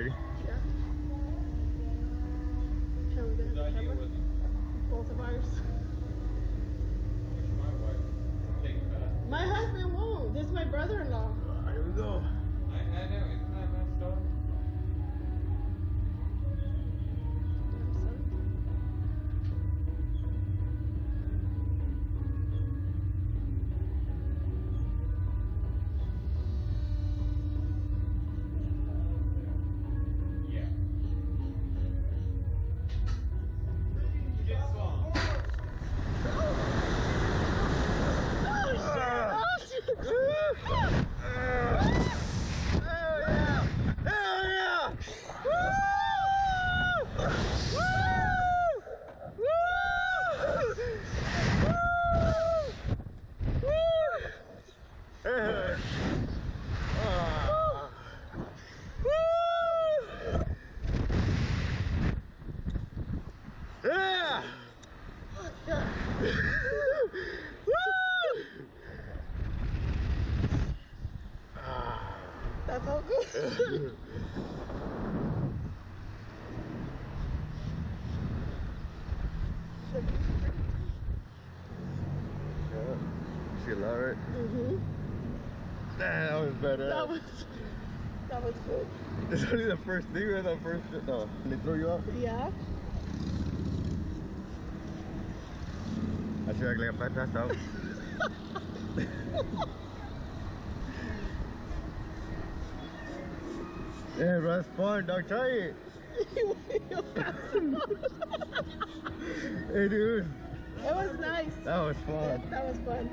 Ready? Yeah. Can we get Whose the camera? Both of ours. My wife would take that. My husband won't. This is my brother-in-law. Here we go. Yeah! That felt good. Yeah. See a lot, right? mm-hmm. That was better. That was that was good. It's only the first thing, right? The first, no, they throw you off. Yeah. I should act like I'm passed out. yeah, bro, that's fun, dog. Try it. Hey, dude, It was nice. that was fun. That was fun.